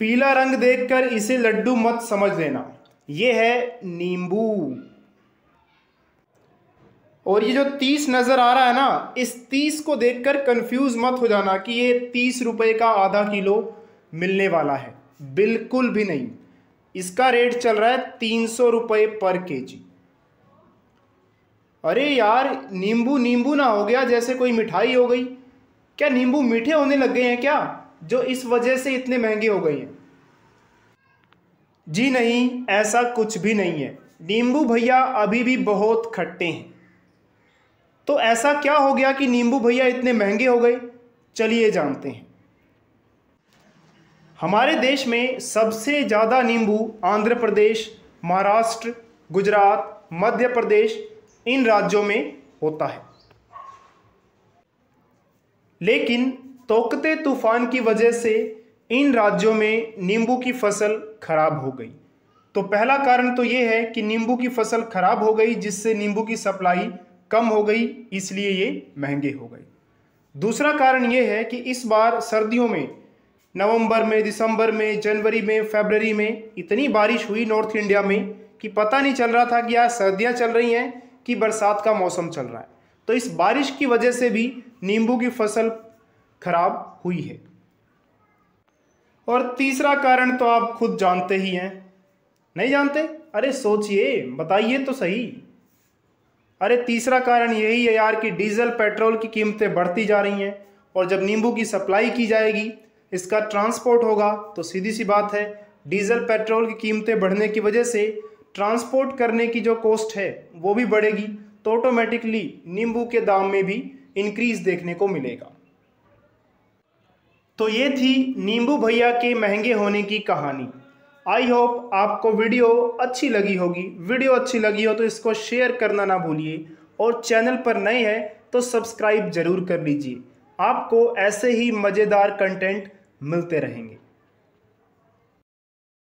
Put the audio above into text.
पीला रंग देखकर इसे लड्डू मत समझ लेना। ये है नींबू। और ये जो तीस नज़र आ रहा है ना, इस तीस को देखकर कंफ्यूज मत हो जाना कि ये तीस रुपए का आधा किलो मिलने वाला है। बिल्कुल भी नहीं। इसका रेट चल रहा है तीन सौ रुपये पर केजी। अरे यार, नींबू नींबू ना हो गया, जैसे कोई मिठाई हो गई। क्या नींबू मीठे होने लग गए हैं क्या? जो इस वजह से इतने महँगे हो गए हैं। जी नहीं, ऐसा कुछ भी नहीं है। नींबू भैया अभी भी बहुत खट्टे हैं। तो ऐसा क्या हो गया कि नींबू भैया इतने महँगे हो गए? चलिए जानते हैं। हमारे देश में सबसे ज़्यादा नींबू आंध्र प्रदेश, महाराष्ट्र, गुजरात, मध्य प्रदेश, इन राज्यों में होता है। लेकिन तोकते तूफ़ान की वजह से इन राज्यों में नींबू की फ़सल खराब हो गई। तो पहला कारण तो ये है कि नींबू की फ़सल खराब हो गई, जिससे नींबू की सप्लाई कम हो गई, इसलिए ये महँगे हो गए। दूसरा कारण ये है कि इस बार सर्दियों में, नवंबर में, दिसंबर में, जनवरी में, फरवरी में इतनी बारिश हुई नॉर्थ इंडिया में कि पता नहीं चल रहा था कि आज सर्दियाँ चल रही हैं कि बरसात का मौसम चल रहा है। तो इस बारिश की वजह से भी नींबू की फ़सल खराब हुई है। और तीसरा कारण तो आप खुद जानते ही हैं। नहीं जानते? अरे सोचिए, बताइए तो सही। अरे तीसरा कारण यही है यार कि डीजल, पेट्रोल की कीमतें बढ़ती जा रही हैं और जब नींबू की सप्लाई की जाएगी, इसका ट्रांसपोर्ट होगा तो सीधी सी बात है, डीजल, पेट्रोल की कीमतें बढ़ने की वजह से ट्रांसपोर्ट करने की जो कॉस्ट है, वो भी बढ़ेगी तो ऑटोमेटिकली नींबू के दाम में भी इंक्रीज देखने को मिलेगा। तो ये थी नींबू भैया के महँगे होने की कहानी। आई होप आपको वीडियो अच्छी लगी होगी। वीडियो अच्छी लगी हो तो इसको शेयर करना ना भूलिए। और चैनल पर नए हैं तो सब्सक्राइब ज़रूर कर लीजिए। आपको ऐसे ही मज़ेदार कंटेंट मिलते रहेंगे।